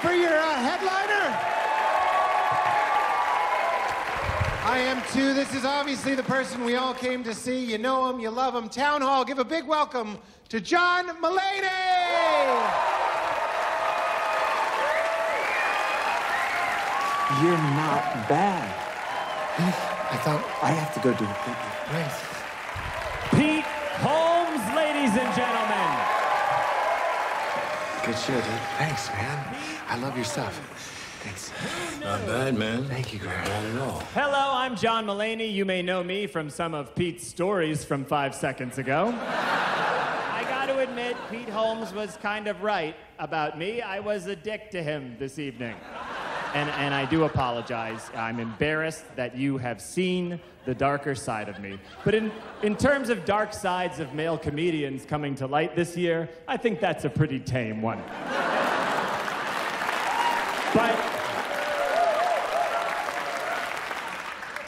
for your uh, headliner? I am too. This is obviously the person we all came to see. You know him, you love him. Town Hall, give a big welcome to John Mulaney! You're not bad. I thought, I have to go do it. nice. Pete Holmes, ladies and gentlemen. Good show, dude. Thanks, man. I love your stuff. Thanks. Not bad, man. Thank you, Graham. Not at all. Hello, I'm John Mulaney. You may know me from some of Pete's stories from five seconds ago. I got to admit, Pete Holmes was kind of right about me. I was a dick to him this evening. And, and I do apologize. I'm embarrassed that you have seen the darker side of me. But in, in terms of dark sides of male comedians coming to light this year, I think that's a pretty tame one. But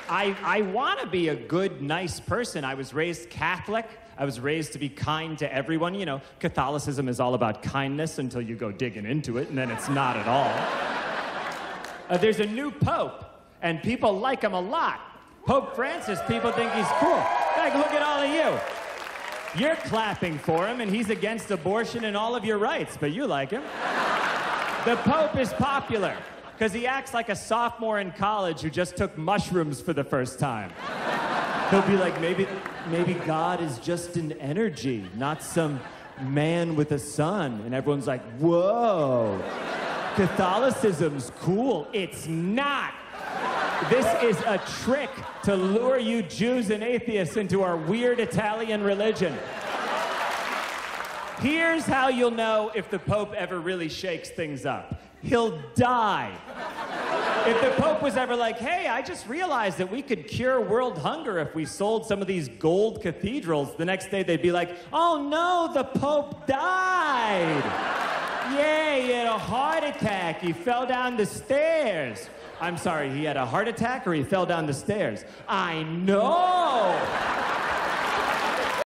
I, I want to be a good, nice person. I was raised Catholic. I was raised to be kind to everyone. You know, Catholicism is all about kindness until you go digging into it, and then it's not at all. Uh, there's a new pope, and people like him a lot. Pope Francis, people think he's cool. Like, look at all of you. You're clapping for him, and he's against abortion and all of your rights, but you like him. The Pope is popular because he acts like a sophomore in college who just took mushrooms for the first time. He'll be like, maybe, maybe God is just an energy, not some man with a son. And everyone's like, whoa, Catholicism's cool. It's not. This is a trick to lure you Jews and atheists into our weird Italian religion. Here's how you'll know if the Pope ever really shakes things up he'll die. If the Pope was ever like, hey, I just realized that we could cure world hunger if we sold some of these gold cathedrals, the next day they'd be like, oh no, the Pope died. Yeah, he had a heart attack. He fell down the stairs. I'm sorry, he had a heart attack or he fell down the stairs? I know.